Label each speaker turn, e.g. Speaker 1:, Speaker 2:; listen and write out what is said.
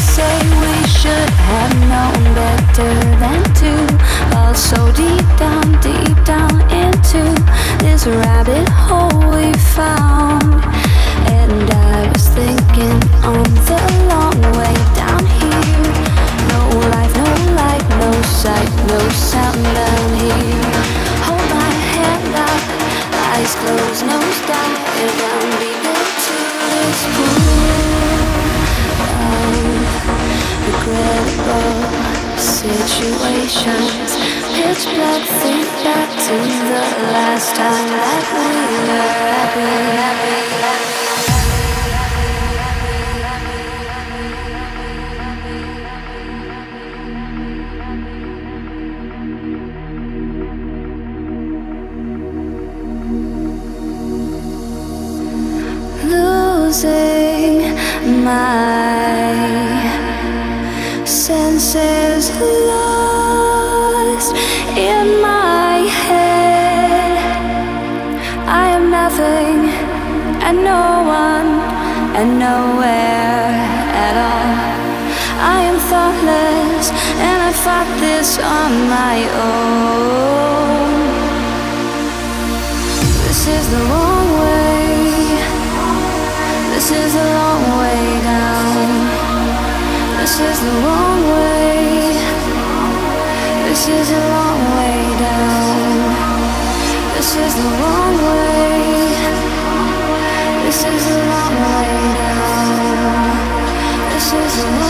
Speaker 1: say we should have known better than to fall so deep down, deep down into this rabbit hole we found. And I was thinking on the long way down here. No life, no light, no sight, no sound down here. Hold my hand up, eyes closed, nose down, and down deep into this pool situations. Pitch black, think back to the last time that we were happy, happy, losing my and nowhere at all I am thoughtless and I fought this on my own This is the wrong way this is the long way down. This is the wrong way. This is the long way down. This is the wrong way. This is the Yes.